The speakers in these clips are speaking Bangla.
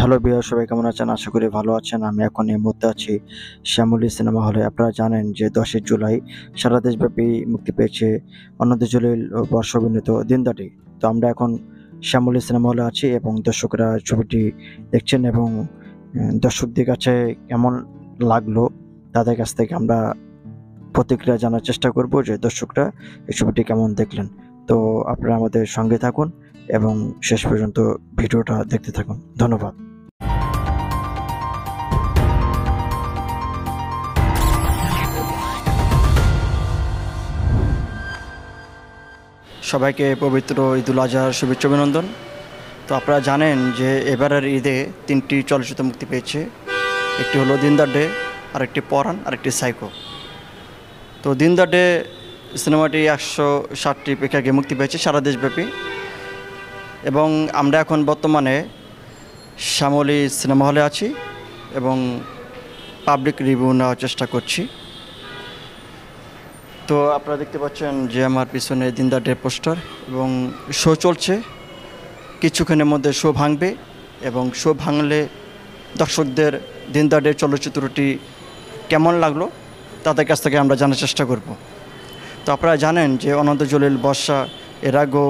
হ্যালো বিহার সবাই কেমন আছেন? আশা করি ভালো আছেন। আমি এখন এই মুহূর্তে আছি শ্যামলী সিনেমা হলে। আপনারা জানেন যে দশই জুলাই সারা দেশব্যাপী মুক্তি পেয়েছে অন্যদের জলিল বর্ষ অভিনীত দিনদাটি। তো আমরা এখন শ্যামলী সিনেমা হলে আছি এবং দর্শকরা ছবিটি দেখছেন এবং দর্শকদের কাছে কেমন লাগল তাদের কাছ থেকে আমরা প্রতিক্রিয়া জানার চেষ্টা করব যে দর্শকরা এই ছবিটি কেমন দেখলেন। তো আপনারা আমাদের সঙ্গে থাকুন এবং শেষ পর্যন্ত ভিডিওটা দেখতে থাকুন। ধন্যবাদ। সবাইকে পবিত্র ঈদুল আজহার শুভেচ্ছা অভিনন্দন। তো আপনারা জানেন যে এবারের ঈদে তিনটি চলচ্চিত্র মুক্তি পেয়েছে। একটি হলো দিনদার ডে, আরেকটি পরাণ, আরেকটি সাইকো। তো দিনদার ডে সিনেমাটি একশো ষাটটি প্রেক্ষাগৃহে মুক্তি পেয়েছে সারা দেশব্যাপী। এবং আমরা এখন বর্তমানে শ্যামলী সিনেমা হলে আছি এবং পাবলিক রিভিউ নেওয়ার চেষ্টা করছি। তো আপনারা দেখতে পাচ্ছেন যে আমার পিছনে দিনদার ডে পোস্টার এবং শো চলছে। কিছুক্ষণের মধ্যে শো ভাঙবে এবং শো ভাঙলে দর্শকদের দিনদার ডে চলচ্চিত্রটি কেমন লাগল তাদের কাছ থেকে আমরা জানার চেষ্টা করব। তো আপনারা জানেন যে অনন্ত জলিল বর্ষা এর আগেও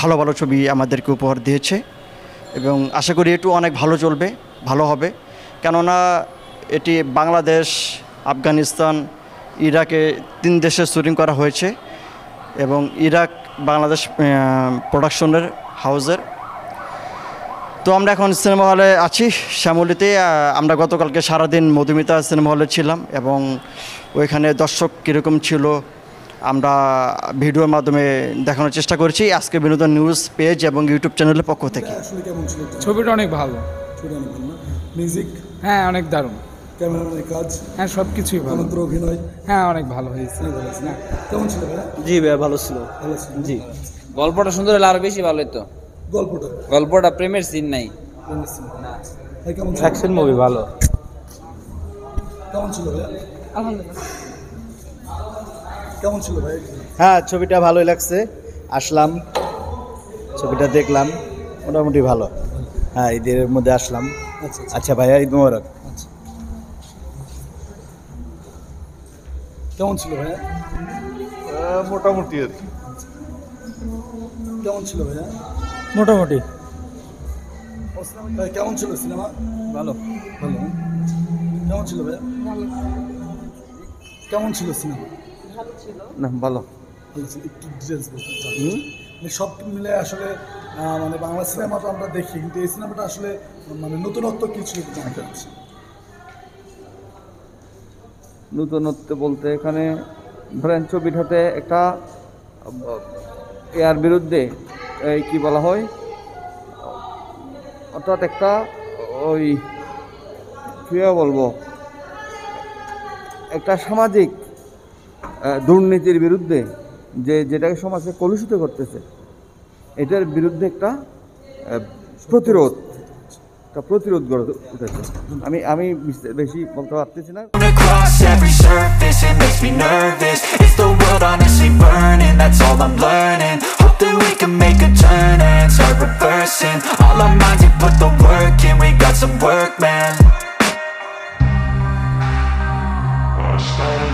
ভালো ভালো ছবি আমাদেরকে উপহার দিয়েছে এবং আশা করি এটু অনেক ভালো চলবে, ভালো হবে। কেননা এটি বাংলাদেশ, আফগানিস্তান ইরাকে তিন দেশে শুটিং করা হয়েছে এবং ইরাক বাংলাদেশ প্রোডাকশনের হাউজের। তো আমরা এখন সিনেমা হলে আছি শ্যামলিতে আমরা গতকালকে সারাদিন মধুমিতা সিনেমা হলে ছিলাম এবং ওইখানে দর্শক কীরকম ছিল আমরা ভিডিওর মাধ্যমে দেখানোর চেষ্টা করেছি। আজকে বিনোদন নিউজ পেজ এবং ইউটিউব চ্যানেলের পক্ষ থেকে। ছবিটা? অনেক ভালো। মিউজিক? হ্যাঁ অনেক দারুণ। ক্যামেরাম্যানের কাজ হ্যাঁ সব কিছুই ভালো। অনন্তর অভিনয়। হ্যাঁ অনেক ভালো হয়েছে। কেমন ছিল ভাইয়া? জি ভাইয়া ভালো ছিল। ভালো ছিল জি। গল্পটা সুন্দর হলে আরও বেশি ভালো হতো গল্পটা? গল্পটা প্রেমের সিন নাই। অ্যাকশন মুভি ভালো। কেমন ছিল ভাইয়া? কেমন ছিল ভাই? হ্যাঁ ছবিটা ভালোই লাগছে। আসলাম। ছবিটা দেখলাম। মোটামুটি ভালো। হ্যাঁ ঈদের মধ্যে আসলাম। আচ্ছা আচ্ছা। আচ্ছা ভাইয়া ঈদ মোবারক। আচ্ছা। কেমন ছিল ভাইয়া? মোটামুটি আর কি। কেমন ছিল ভাইয়া? মোটামুটি। কেমন ছিল সিনেমা? ভালো। ভালো। কেমন ছিল ভাইয়া? কেমন ছিল সিনেমা? না ভালো। বলছি একটু ডিটেলস বলতে মানে সব মিলে আসলে মানে বাংলা সিনেমা তো আমরা দেখি কিন্তু এই সিনেমাটা আসলে মানে নতুনত্ব কিছু একটু জানতে চাচ্ছি। নতুনত্ব বলতে এখানে ধরেন ছবিটাতে একটা, এর বিরুদ্ধে, এই কি বলা হয়, অর্থাৎ একটা ওই, কী বলব, একটা সামাজিক দুর্নীতির বিরুদ্ধে যে যেটাকে সমাজকে কলুষিত করতেছে, এটার বিরুদ্ধে একটা প্রতিরোধ একটা প্রতিরোধ গড়ে উঠেছে। আমি আমি বেশি বলতে পারতেছি না। Across every surface it makes me nervous. Is the world honestly burning that's all i'm learning. Hope that we can make a turn and start reversing. All our minds and put the work in we got some work man. I